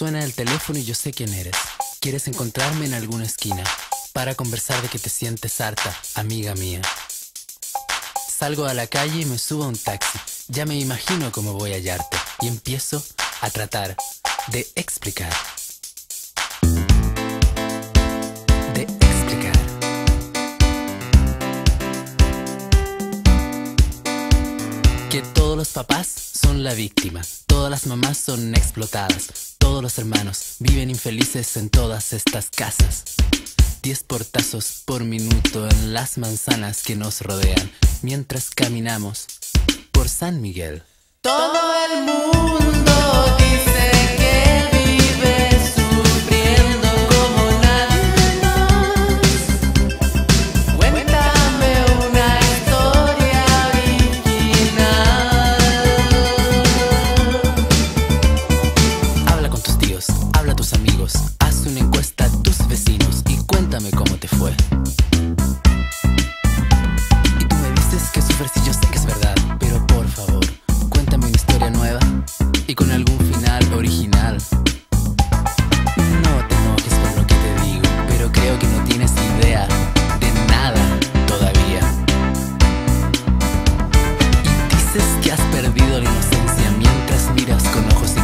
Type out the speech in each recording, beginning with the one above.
Suena el teléfono y yo sé quién eres. Quieres encontrarme en alguna esquina para conversar de que te sientes harta, amiga mía. Salgo a la calle y me subo a un taxi. Ya me imagino cómo voy a hallarte y empiezo a tratar de explicar. De explicar. Que todos los papás son la víctima, todas las mamás son explotadas, todos los hermanos viven infelices en todas estas casas. Diez portazos por minuto en las manzanas que nos rodean mientras caminamos por San Miguel. Todo el mundo fue. Y tú me dices que sufres y yo sé que es verdad, pero por favor, cuéntame una historia nueva y con algún final original. No te enojes por lo que te digo, pero creo que no tienes idea de nada todavía. Y dices que has perdido la inocencia mientras miras con ojos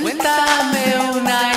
Cuéntame una